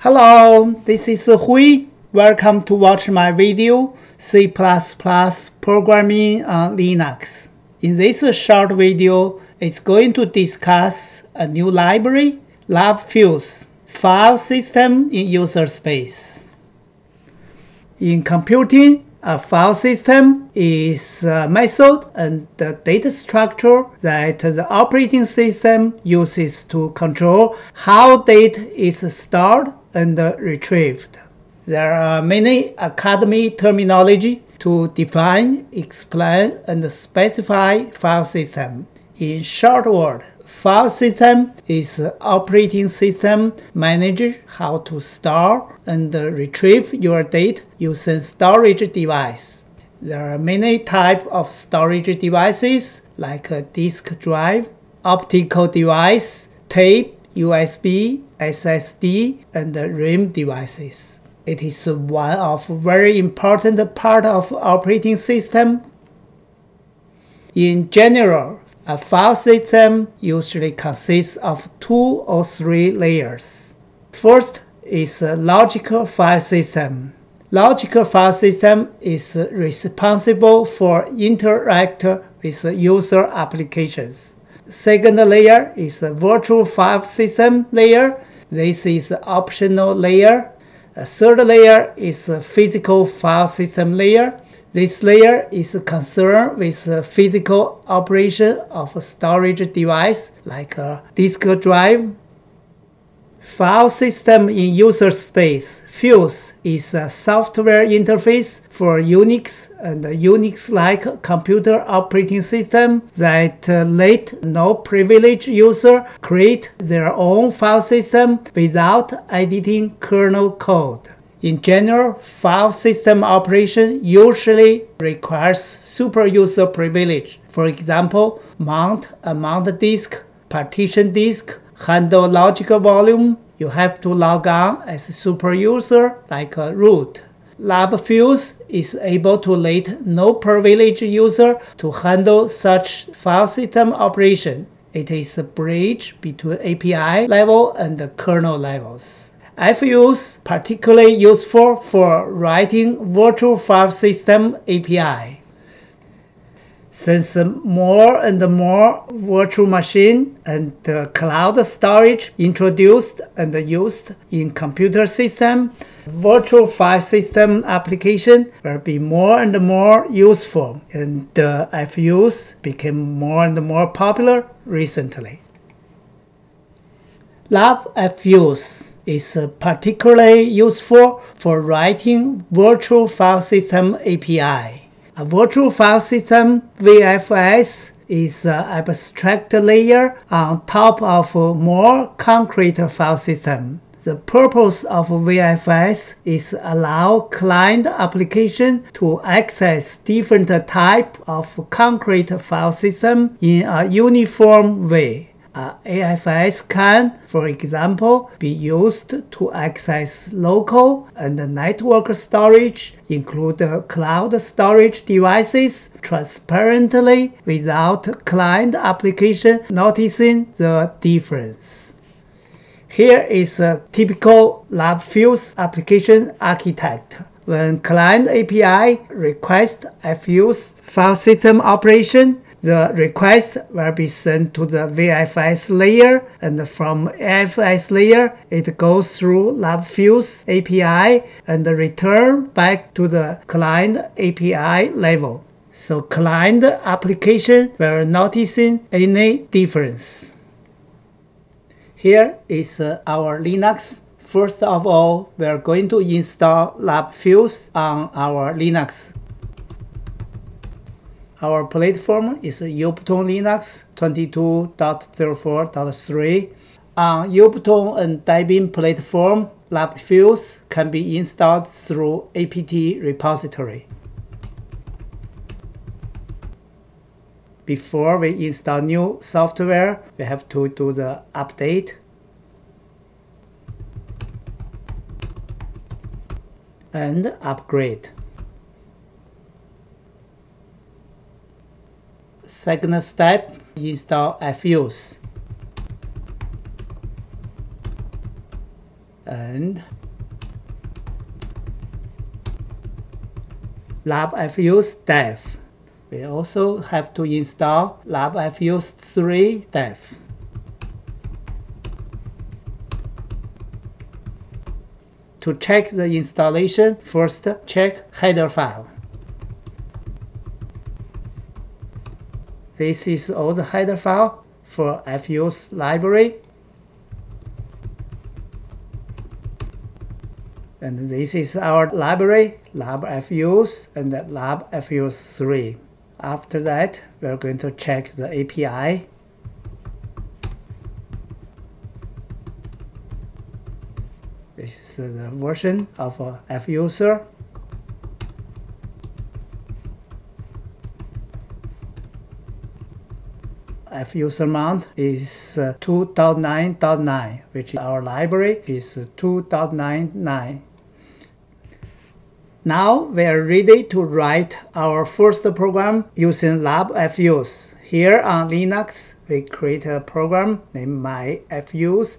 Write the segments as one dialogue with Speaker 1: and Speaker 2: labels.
Speaker 1: Hello, this is Hui. Welcome to watch my video C++ programming on Linux. In this short video, it's going to discuss a new library, libfuse, file system in user space. In computing, a file system is a method and the data structure that the operating system uses to control how data is stored and retrieved. There are many academy terminology to define, explain, and specify file system. In short word, file system is operating system manages how to store and retrieve your data using storage device. There are many type of storage devices like a disk drive, optical device, tape, USB, SSD, and RAM devices. It is one of very important part of operating system. In general, a file system usually consists of two or three layers. First is a logical file system. Logical file system is responsible for interact with user applications. Second layer is a virtual file system layer. This is optional layer. A third layer is a physical file system layer. This layer is concerned with the physical operation of a storage device like a disk drive. File system in user space. Fuse is a software interface for Unix and Unix-like computer operating system that uh, let no privileged user create their own file system without editing kernel code. In general, file system operation usually requires super user privilege. For example, mount a mount disk, partition disk, handle logical volume. You have to log on as a super user like a root. libfuse is able to let no privileged user to handle such file system operation. It is a bridge between API level and the kernel levels. FUSE particularly useful for writing virtual file system API. Since more and more virtual machine and cloud storage introduced and used in computer system, virtual file system application will be more and more useful and uh, the FUSE became more and more popular recently. libfuse is uh, particularly useful for writing virtual file system API. A virtual file system VFS is an abstract layer on top of a more concrete file system. The purpose of VFS is allow client application to access different type of concrete file system in a uniform way. Uh, AFS can, for example, be used to access local and network storage, include cloud storage devices, transparently without client application noticing the difference. Here is a typical libfuse application architect. When client API requests a FUSE file system operation, the request will be sent to the VFS layer and from VFS layer it goes through libfuse API and return back to the client API level. So client application will noticing any difference. Here is uh, our Linux. First of all, we are going to install libfuse on our Linux our platform is Ubuntu Linux 22.04.3. Uh, On Ubuntu and Debian platform, libfuse can be installed through apt repository. Before we install new software, we have to do the update. and upgrade. Second step, install FUSE. And libfuse dev. We also have to install libfuse 3 dev. To check the installation, first check header file. This is all the header file for FUSE library. And this is our library, libfuse and libfuse 3. After that, we're going to check the API. This is the version of a FUSER. FUSER mount is uh, 2.9.9, which is our library is 2.99. Now we are ready to write our first program using libfuse. Here on Linux, we create a program named myfuse.cpp.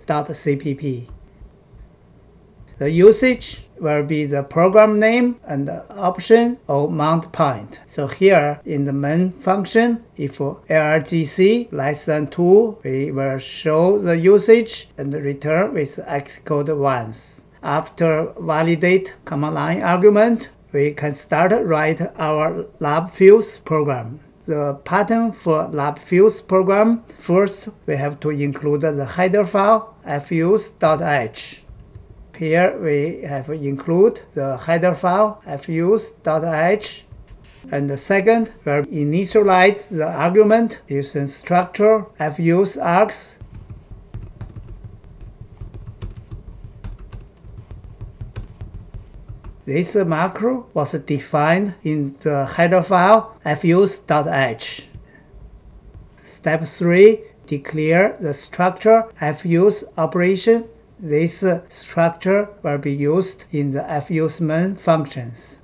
Speaker 1: The usage will be the program name and the option or mount point. So here in the main function, if argc less than 2, we will show the usage and return with Xcode once. After validate command line argument, we can start write our libfuse program. The pattern for libfuse program, first we have to include the header file fuse.h. Here we have include the header file fuse.h. And the second, we'll initialize the argument using structure fuse args This macro was defined in the header file fuse.h. Step 3. Declare the structure fuse operation. This structure will be used in the fuse main functions.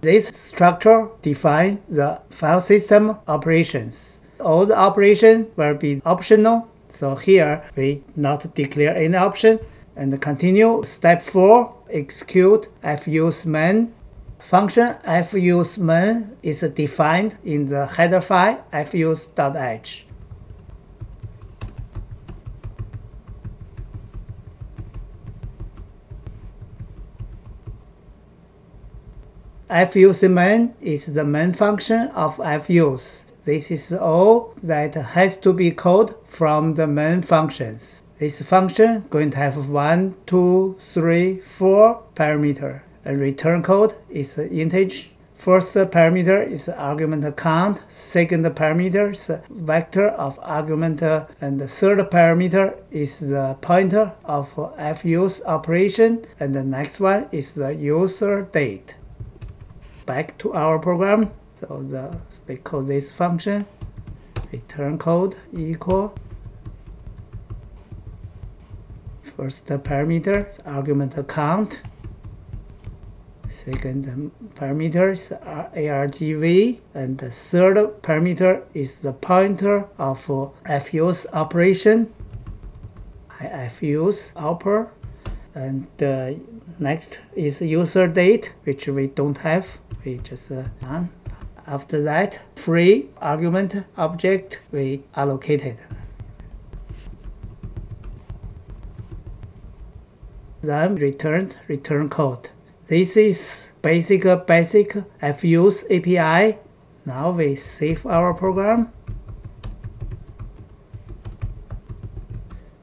Speaker 1: This structure defines the file system operations all the operation will be optional. So here we not declare any option and continue. Step 4, execute fuse main. Function fuse main is defined in the header file fuse.h. fuse main is the main function of fuse. This is all that has to be called from the main functions. This function going to have one, two, three, four parameter. Return code is integer. First parameter is argument count. Second parameter is vector of argument. And the third parameter is the pointer of fuse operation. And the next one is the user date. Back to our program. So the we call this function return code equal first parameter argument count second parameter is argv and the third parameter is the pointer of fuse operation fuse upper and the next is user date which we don't have we just uh, after that, free argument object we allocated. Then returns return code. This is basic basic FUSE API. Now we save our program.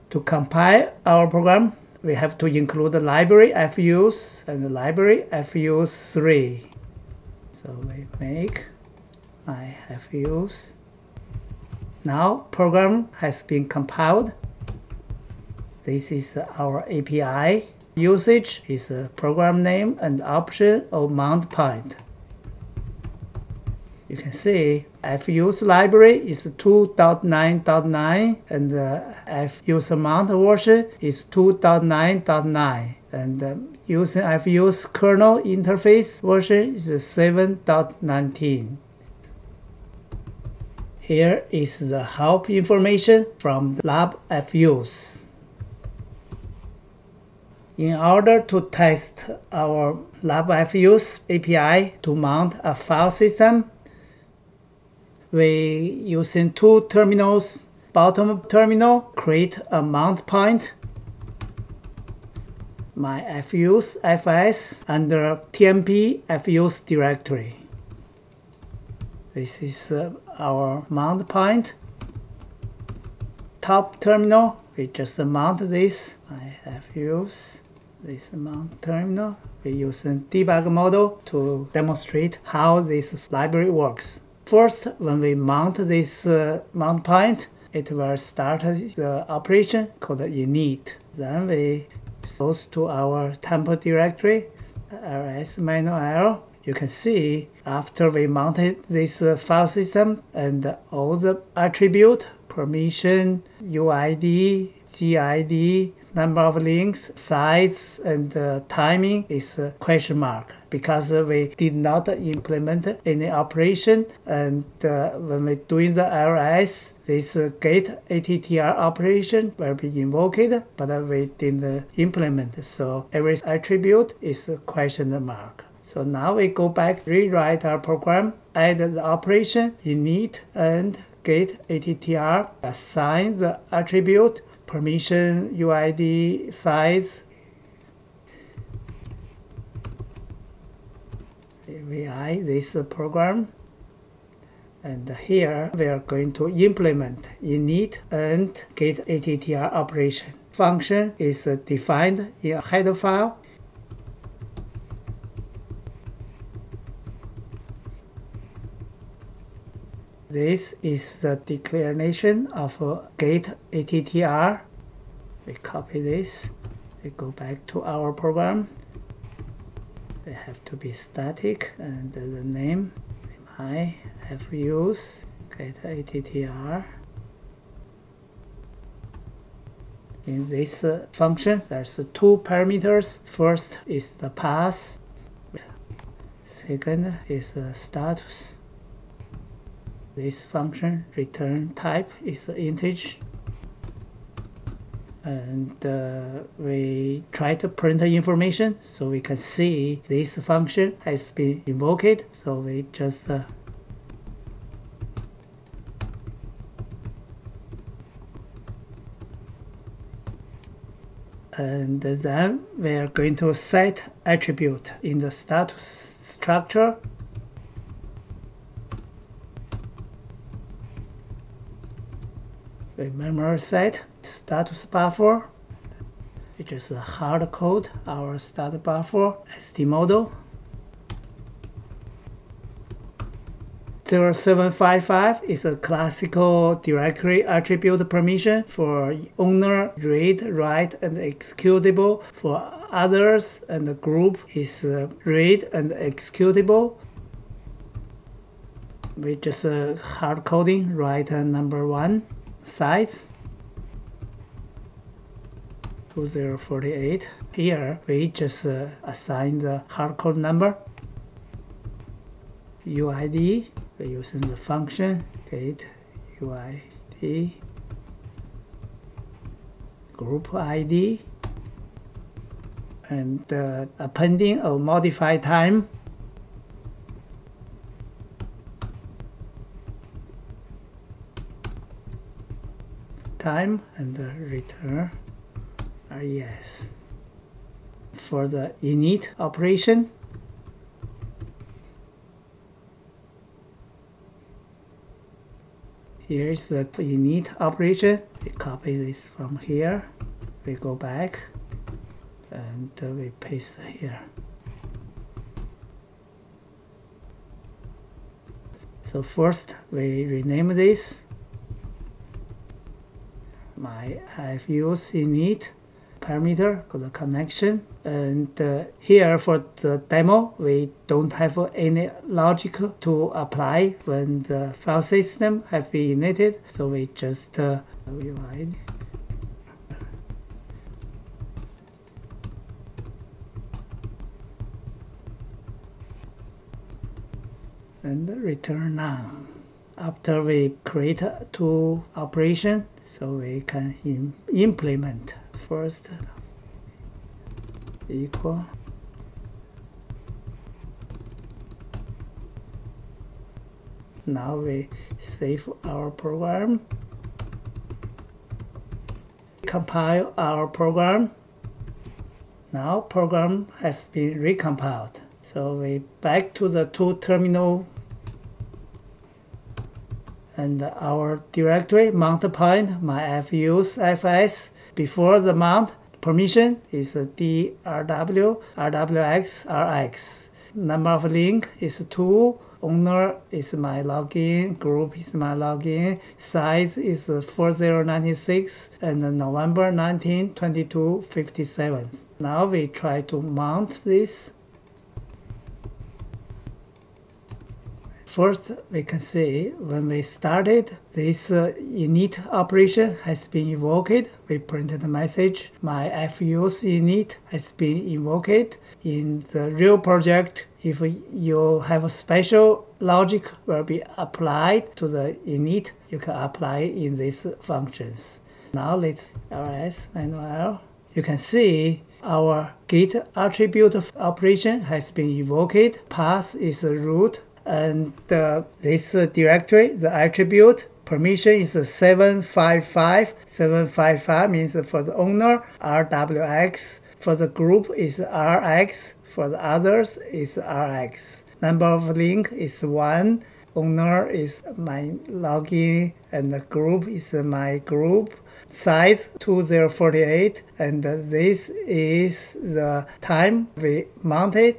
Speaker 1: To compile our program, we have to include the library FUSE and the library FUSE3. So we make have used. Now program has been compiled. This is our API. Usage is a program name and option of mount point. You can see FUSE library is 2.9.9 and the FUSE mount version is 2.9.9 and um, using FUSE kernel interface version is 7.19. Here is the help information from the lab FUs. In order to test our libfuse API to mount a file system, we using two terminals. Bottom terminal, create a mount point. My fuse FS under TMP fuse directory. This is uh, our mount point. Top terminal, we just mount this. I have used this mount terminal. We use a debug model to demonstrate how this library works. First, when we mount this uh, mount point, it will start the operation called init. Then we goes to our temple directory, ls manual l. You can see after we mounted this uh, file system and all the attribute, permission, UID, GID, number of links, size, and uh, timing is a question mark because we did not implement any operation and uh, when we're doing the LS, this uh, ATTR operation will be invoked, but we didn't implement. So every attribute is a question mark. So now we go back, rewrite our program, add the operation init and get ATTR, assign the attribute permission, UID, size, VI this program. And here we are going to implement init and get ATTR operation. Function is defined in header file This is the declaration of a get ATTR. We copy this. We go back to our program. They have to be static and the name I have used get ATTR. In this uh, function, there's two parameters. First is the path. Second is the status. This function return type is integer. And uh, we try to print the information so we can see this function has been invoked. So we just uh, and then we are going to set attribute in the status structure memory set status buffer which is a hard code our status buffer st model. 0755 is a classical directory attribute permission for owner read write and executable. For others and the group is uh, read and executable. We just uh, hard coding write uh, number one size 2048 here we just uh, assign the hardcode number UID we're using the function get UID group ID and uh, appending or modify time time and return yes. For the init operation, here's the init operation. We copy this from here, we go back, and uh, we paste here. So first we rename this my I've used init parameter for the connection. And uh, here for the demo we don't have any logic to apply when the file system have been init so we just uh, and return none after we create two operation, so we can implement. First equal. Now we save our program. Compile our program. Now program has been recompiled. So we back to the two terminal and our directory mount point my fuse fs before the mount permission is drw rwx rx number of link is 2 owner is my login, group is my login, size is 4096, and November 19, 22, 57. Now we try to mount this. First, we can see when we started, this uh, init operation has been invoked. We printed the message, my fuse init has been invoked. In the real project, if you have a special logic will be applied to the init, you can apply in these functions. Now let's ls manual. You can see our git attribute operation has been invoked. Path is root and uh, this uh, directory, the attribute permission is uh, 755. 755 means for the owner, RWX. For the group is RX. For the others is RX. Number of link is 1. Owner is my login and the group is uh, my group size 2048 and this is the time we mounted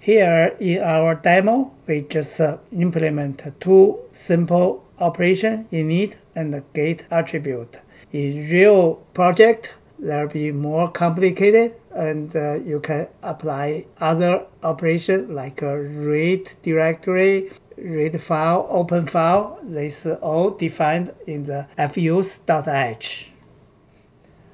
Speaker 1: here in our demo, we just uh, implement two simple operation init and get attribute. In real project, there'll be more complicated and uh, you can apply other operation like read directory, read file, open file. This is all defined in the fuse.h.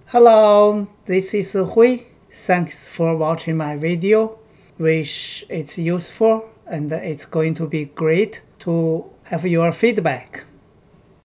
Speaker 1: Hello, this is Hui. Thanks for watching my video which it's useful and it's going to be great to have your feedback.